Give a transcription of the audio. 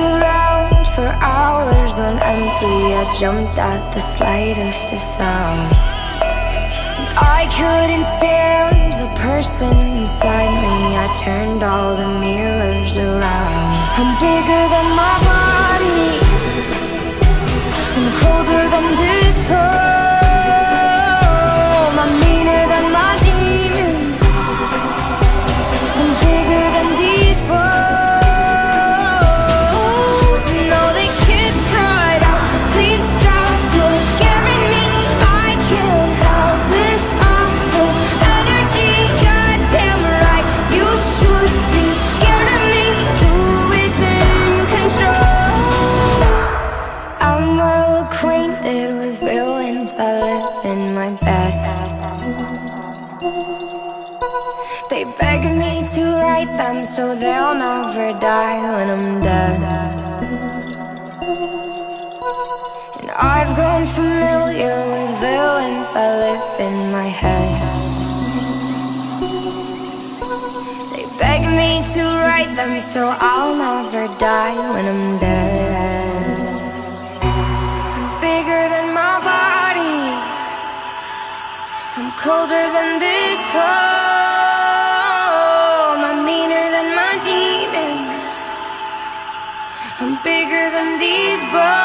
around for hours on empty. I jumped at the slightest of sounds. I couldn't stand the person inside me. I turned all the mirrors around. I'm bigger than my body. I'm colder than this They beg me to write them so they'll never die when I'm dead. And I've grown familiar with villains that live in my head. They beg me to write them so I'll never die when I'm dead. I'm bigger than my body. I'm colder than this hole bigger than these bones.